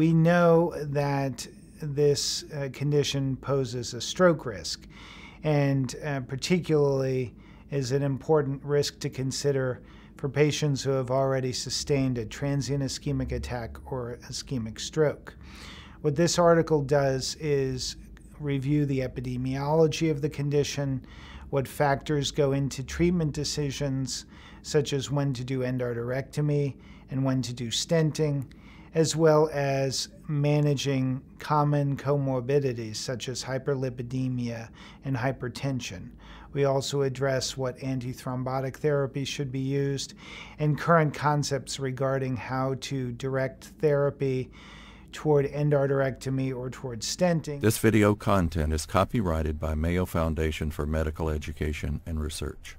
that this uh, condition poses a stroke risk, and uh, particularly is an important risk to consider for patients who have already sustained a transient ischemic attack or ischemic stroke. What this article does is review the epidemiology of the condition, what factors go into treatment decisions, such as when to do endarterectomy and when to do stenting, as well as managing common comorbidities such as hyperlipidemia and hypertension. We also address what antithrombotic therapy should be used and current concepts regarding how to direct therapy toward endarterectomy or toward stenting. This video content is copyrighted by Mayo Foundation for Medical Education and Research.